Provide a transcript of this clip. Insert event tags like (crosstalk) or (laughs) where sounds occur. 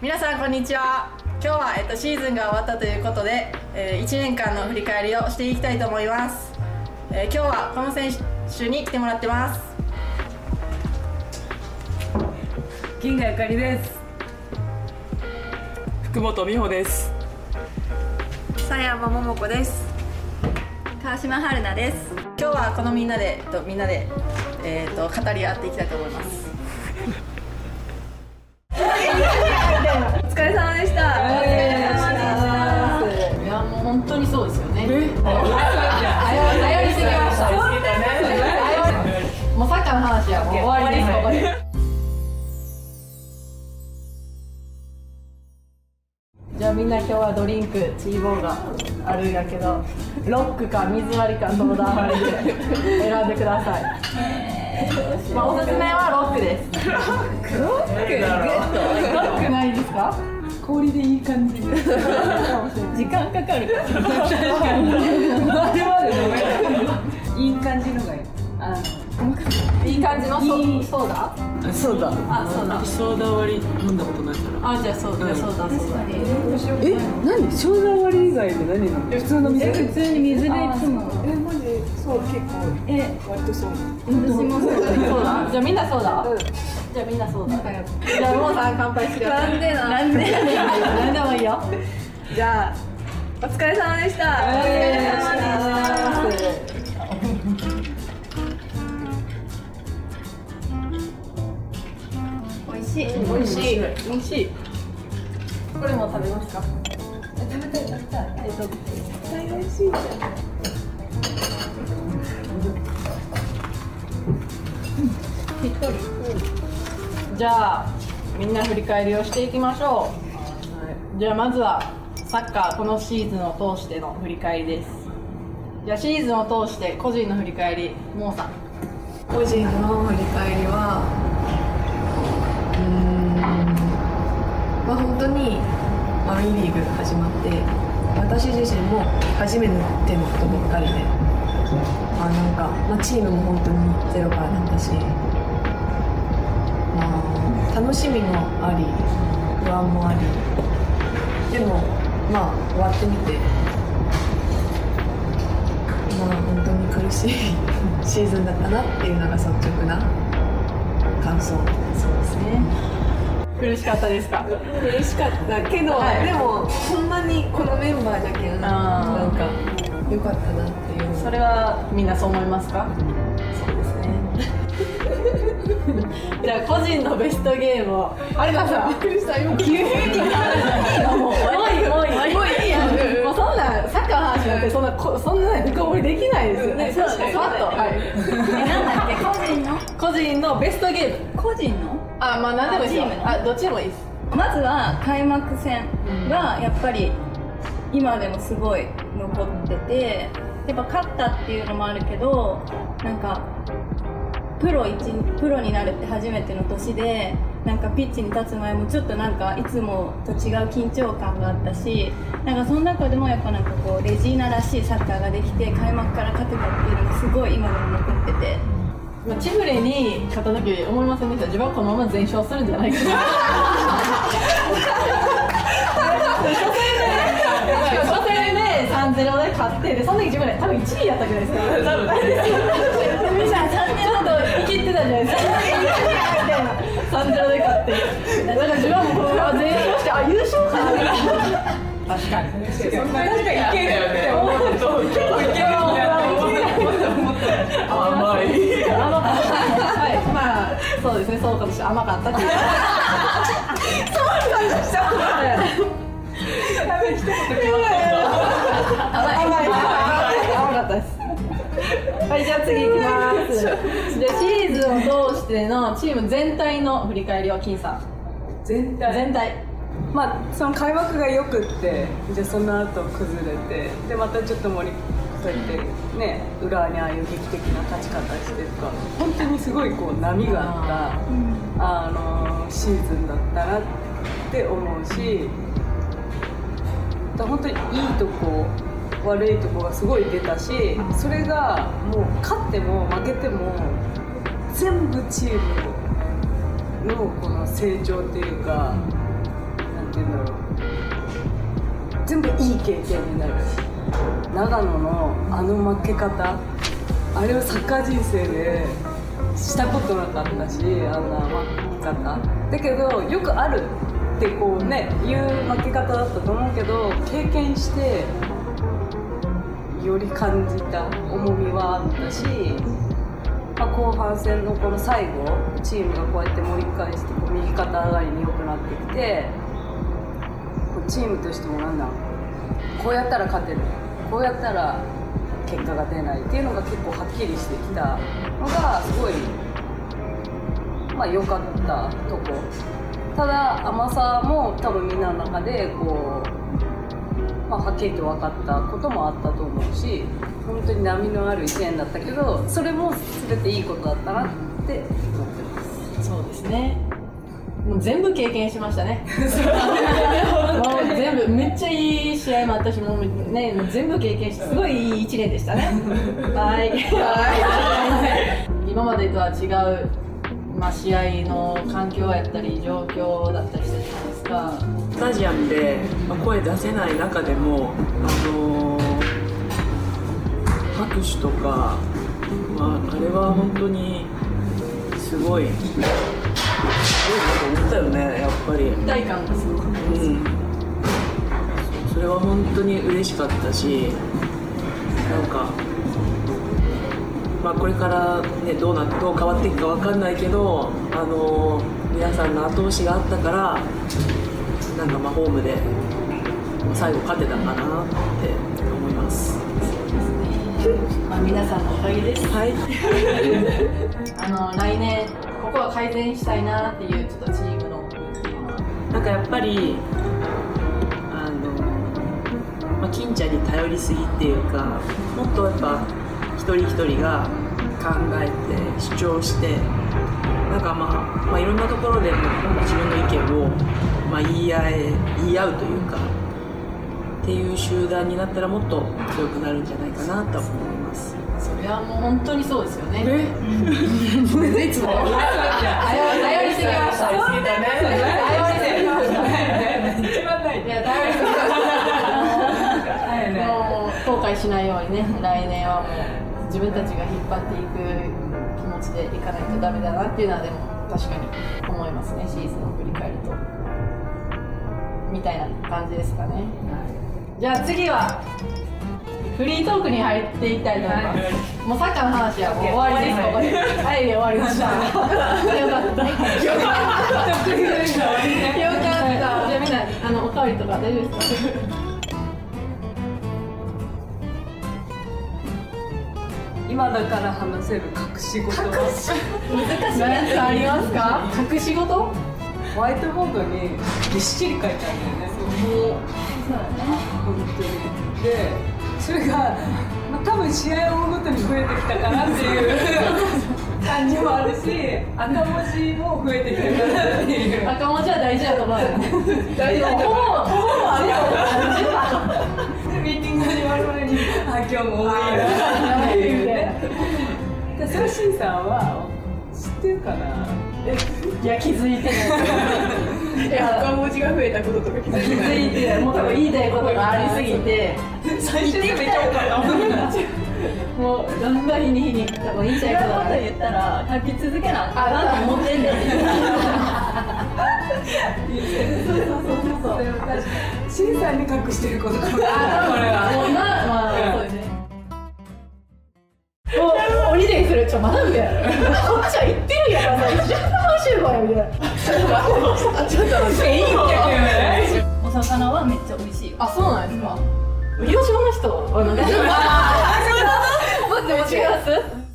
皆さんこんにちは。今日は、えっと、シーズンが終わったということで、えー、1年間の振り返りをしていきたいと思います、えー、今日はこの選手に来てもらってます。金賀ゆかりです。福本美穂です。佐山桃子です。川島春奈です。今日はこのみんなでとみんなで、えーと語り合っていきたいと思いますそうですよね。頼りすぎました。もうサッカーの話はもう終わりですここで。じゃあみんな今日はドリンクチーボーがあるんやけどロックか水割りかソーダ割りで選んでくだ。さい。まあ、おすすめはロックです。ロックロックないですか？氷でいい感じ時間かかる。いい感じのがいい。あいい感じのソーダ？そうだあそうだソーダ割り飲んだことないから。あじゃあそうだそうだそうだえ何？ソーダ割り以外で何飲む？普通の水普通に水でいつも。えマジそう結構え割とそう。私もそう。だ。(laughs) じゃあみんなそうだじゃあみんなそうだじゃあもうさん乾杯してくださいなんでな。んでなんでもいいよ。じゃあお疲れ様でした。お疲れ様でした。美味しい。美味しい。美味しいこれも食べますか？食べたい食べたいえっと絶対美味しいじゃんじゃあみんな振り返りをしていきましょう、はい、じゃあまずはサッカーこのシーズンを通しての振り返りです。じゃあシーズンを通して個人の振り返りモーさん。個人の振り返りはうんまあ本当にマミリーグ始まって私自身も初めてのことばっかりであなんか、まあ、チームも本当にゼロからだったし楽しみもあり。不安もありでもまあ終わってみて。まあ本当に苦しいシーズンだったなっていうのが率直な感想。そうですね苦しかったですか？苦しかったけど、はい、でもほんまにこのメンバーだけなんか良かったなっていう。それはみんなそう思いますか？(laughs) じゃあ個人のベストゲームを有馬さん。びっくりした今急に。もうもういいもういいやもうそんなサッカーの話なんてそんなこそんな深掘りできないですよね。そうですパッと。はい。なんだっけ個人の？個人のベストゲーム。個人の？あまあ何でもいいであどっちでもいいです。まずは開幕戦がやっぱり今でもすごい残っててやっぱ勝ったっていうのもあるけどなんかプロ1プロになるって初めての年でなんかピッチに立つ前もちょっとなんかいつもと違う緊張感があったしなんかその中でもやっぱなんかこうレジーナらしいサッカーができて開幕から勝てたっていうのがすごい今でも残ってて。まあ、チフレに勝った時思いませんでした自分はこのまま全勝するんじゃないかな。初戦で3-0で勝ってでその時自分で多分1位やったじゃないですか多分たじゃないですか三で勝ってだから自分もこれ全勝してあ優勝かな。確かに確かにいけるって思う結構いける甘い甘かったはいまあそうですねそうかとして甘かったってい。うそうかとして甘かった甘い。甘かったですはいじゃあ次いきます。(laughs) じゃあシーズンを通してのチーム全体の振り返りは金さん。全体？全体。まあその開幕がよくってじゃあその後崩れてでまたちょっと盛りそうやってね裏にああいう劇的な勝ち方してるか本当にすごいこう波があったあのシーズンだったなって思うし本当にいいとこ悪いとこがすごい出たしそれがもう勝っても負けても全部チームのこの成長っていうか経験になる。長野のあの負け方あれをサッカー人生でしたことなかったしあんな負け方。だけどよくあるってこうねいう負け方だったと思うけど経験してより感じた重みはあったし、まあ、後半戦のこの最後チームがこうやって盛り返してこう右肩上がりに良くなってきてチームとしてもなんだこうやったら勝てるこうやったら結果が出ないっていうのが結構はっきりしてきたのがすごいまあ良かったとこ。ただ甘さも多分みんなの中でこう、まあ、はっきりと分かったこともあったと思うし本当に波のある1年だったけどそれも全ていいことだったなって思ってます。そうですね。もう全部経験しましたね。(laughs) もう全部めっちゃいい試合もあったしもうね全部経験してすごいいい1年でしたね。(laughs) はい。(laughs) 今までとは違う、まあ、試合の環境やったり状況ジアムでまあ声出せない中でも、あのー拍手とか、まあ、あれは本当にすごいすごいなと思ったよねやっぱり。感がすごかったですうん、それは本当に嬉しかったしなんか、まあ、これから、ね、どうなどう変わっていくかわかんないけど、あの皆さんの後押しがあったからなんかまあホームで最後勝てたかなって思います。まあ、皆さんのおかげです。はい、(laughs) あの来年ここは改善したいなっていうちょっとチームの。なんかやっぱりあの、まあ、金ちゃんに頼りすぎっていうかもっとやっぱ一人一人が考えて主張してなんかまあ、まあ、いろんなところでも自分の意見を、まあ、言い合え言い合うというかっていう集団になったらもっと強くなるんじゃないかなと思います。それはもう本当にそうですよね。えいつも。頼りすぎました頼りすぎました一番ないいや頼りすぎましたもう後悔しないようにね来年はもう自分たちが引っ張っていく気持ちでいかないとダメだなっていうのはでも確かに思いますねシーズンを振り返ると。みたいな感じですかね。じゃあ次はフリートークに入っていきたいと思います、もうサッカーの話はもう終わりですここではい終わりました。よかった。(laughs) よかった。よかった。じゃあみんなあのおかわりとか大丈夫ですか？今だから話せる隠し事は。難しいやつありますか？隠し事？ホワイトボードにびっしり書いてあるんだよね。もう本当に。でそれが、まあ、多分試合を追うごとに増えてきたかなっていう感じもあるし赤文字も増えてきたかなっていう。赤文字は大事だと思う。よ大事だと思うほぼあるよ。ミーティング始まる前に「あ今日も多いな」でそれしんさんは知ってるかな？いや気づいてない。(laughs) いや赤文字が増えたこととか気づ気づいてない。もう多分言いたいことがありすぎて。最初にめっちゃもうだんだん日に日に多分言いたいことが言ったら書き続けなあかんと思ってんねんそうそうそう。(laughs) そうしんさんに隠してることかもこれもは (laughs) う今まあそうですう鬼で来るちょまだみたいなこっちは言ってるやん。からさ一緒に楽しいわよみたいなちょっと待って。いいってお魚はめっちゃ美味しいよ。あそうなんですか？広島の人？あの待って待って